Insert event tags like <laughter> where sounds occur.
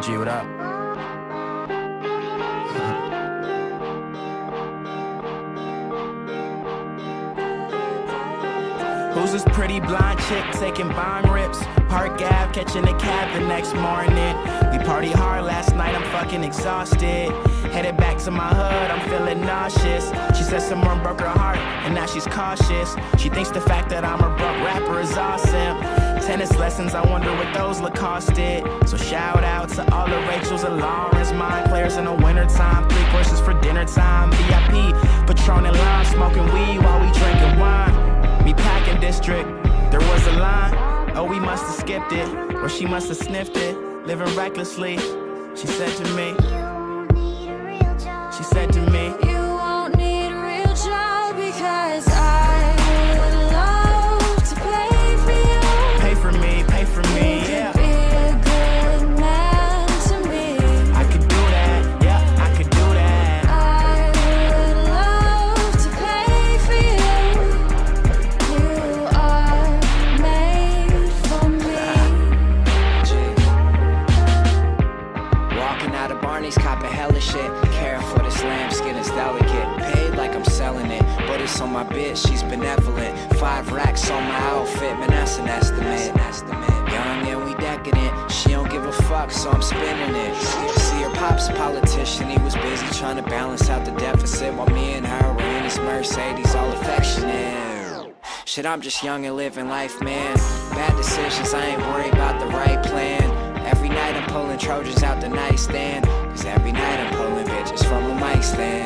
G, what up? <laughs> Who's this pretty blonde chick taking bomb rips? Park Ave, catching a cab the next morning. We party hard last night, I'm fucking exhausted. Headed back to my hood, I'm feeling nauseous. She said someone broke her heart, and now she's cautious. She thinks the fact that I'm a broke rapper is awesome. Tennis lessons, I wonder what those Lacoste did. So shout out to all the Rachels and Lawrence, mind players in the wintertime. Three courses for dinner time, VIP, Patron and lime, smoking weed while we drinking wine. Me packing district, there was a line. Oh, we must have skipped it, or she must have sniffed it. Living recklessly, she said to me. Walking out of Barney's, copping hella shit. Caring for this lamb, skin is delicate. Paid like I'm selling it, but it's on my bitch, she's benevolent. Five racks on my outfit, man, that's an estimate. Young and we decadent, she don't give a fuck, so I'm spinning it. See, see her pop's a politician, he was busy trying to balance out the deficit while me and her were in his Mercedes, all affectionate. Shit, I'm just young and living life, man. Bad decisions, I ain't worried about the right plan. Trojans out the nightstand. Cause every night I'm pulling bitches from a mic stand.